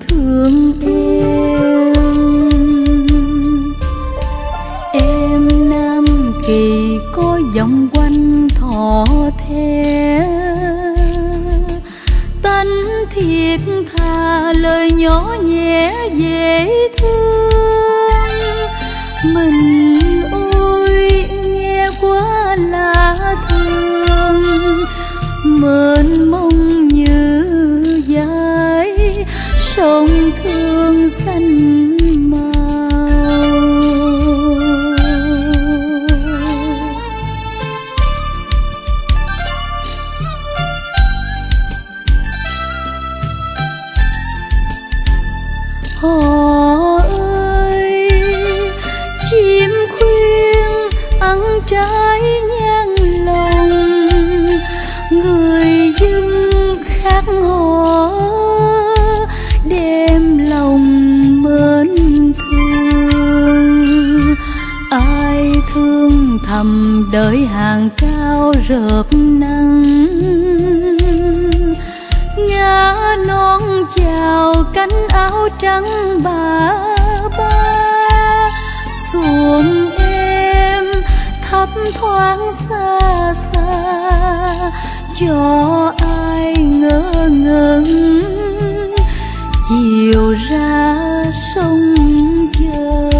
thương em. Em nam kỳ có vòng quanh thọ thẻ tân thiệt thà lời nhỏ nhẹ dễ thương. Mình ôi, nghe quá là thương mênh mông như dài sông thương xanh họ thầm đợi hàng cao rợp nắng. Ngã non chào cánh áo trắng bà ba. Xuồng em thấp thoáng xa xa. Cho ai ngỡ ngẩn. Chiều ra sông chờ.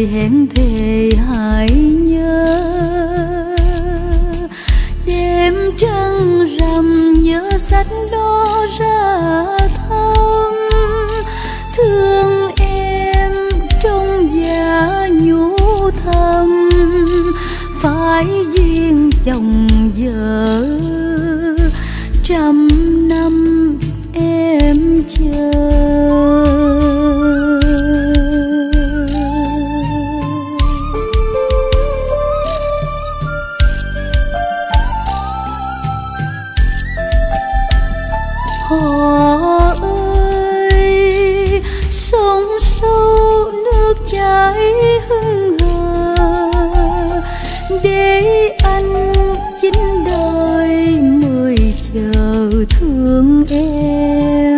Lời hẹn thề hãy nhớ. Đêm trăng rằm nhớ sách đó ra thăm thương em trong già nhũ thầm. Phải duyên chồng vợ trăm năm em chờ. họ ơi, sông sâu nước chảy hưng hờ, để anh chín đời mười chờ thương em.